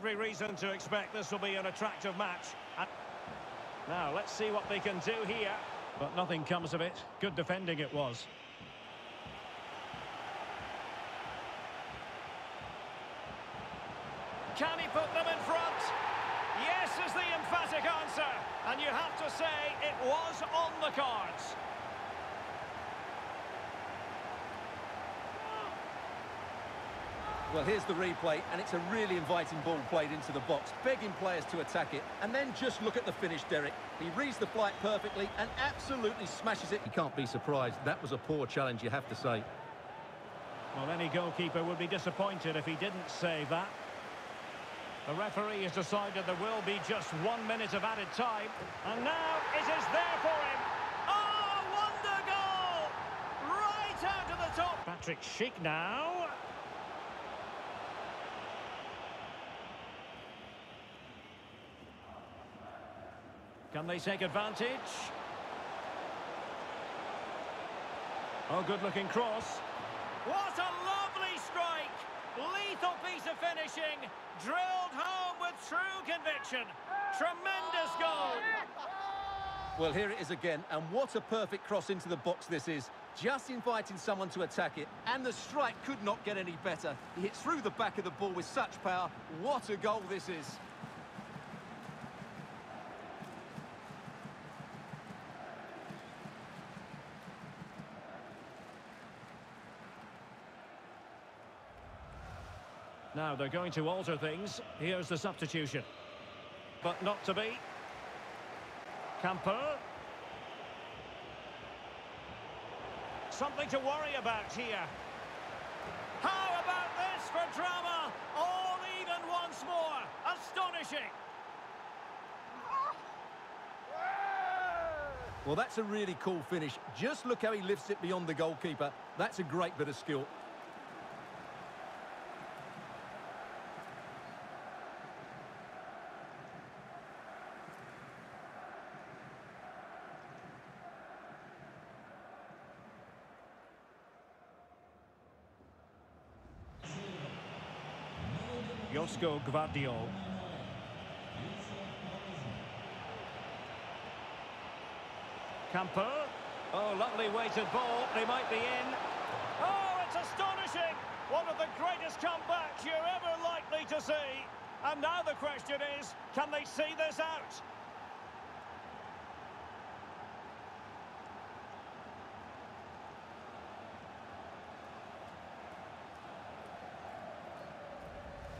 Every reason to expect this will be an attractive match. And now, let's see what they can do here. But nothing comes of it. Good defending it was. Can he put them in front? Yes is the emphatic answer. And you have to say it was on the cards. Well, here's the replay, and it's a really inviting ball played into the box, begging players to attack it. And then just look at the finish, Derek. He reads the flight perfectly and absolutely smashes it. You can't be surprised. That was a poor challenge, you have to say. Well, any goalkeeper would be disappointed if he didn't save that. The referee has decided there will be just one minute of added time. And now it is there for him. Oh, wonder goal! Right out of the top. Patrick Schick now. Can they take advantage? Oh, good-looking cross. What a lovely strike! Lethal piece of finishing, drilled home with true conviction. Tremendous goal! Well, here it is again, and what a perfect cross into the box this is. Just inviting someone to attack it, and the strike could not get any better. He hits through the back of the ball with such power. What a goal this is. Now they're going to alter things. Here's the substitution. But not to be. Kampl. Something to worry about here. How about this for drama? All even once more. Astonishing. Well, that's a really cool finish. Just look how he lifts it beyond the goalkeeper. That's a great bit of skill. Josko Gvardiol. Kampl. Oh, lovely weighted ball. They might be in. Oh, it's astonishing! One of the greatest comebacks you're ever likely to see. And now the question is, can they see this out?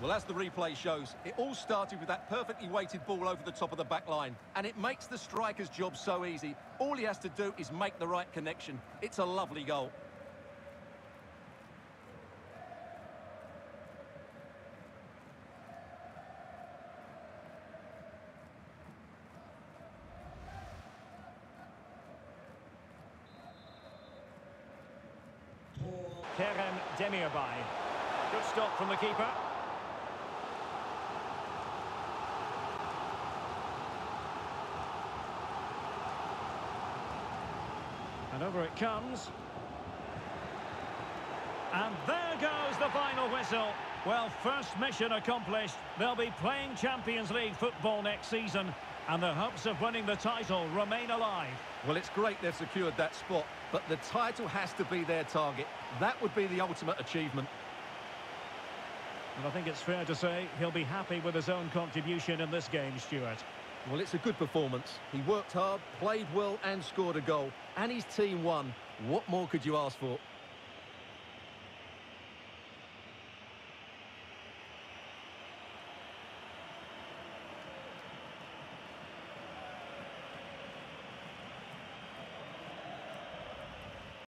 Well, as the replay shows, it all started with that perfectly weighted ball over the top of the back line. And it makes the striker's job so easy. All he has to do is make the right connection. It's a lovely goal. Kerem Demirbay. Good stop from the keeper. And over it comes. And there goes the final whistle. Well, first mission accomplished. They'll be playing Champions League football next season. And the hopes of winning the title remain alive. Well, it's great they've secured that spot, but the title has to be their target. That would be the ultimate achievement. And I think it's fair to say he'll be happy with his own contribution in this game, Stewart. Well, it's a good performance. He worked hard, played well and scored a goal. And his team won. What more could you ask for?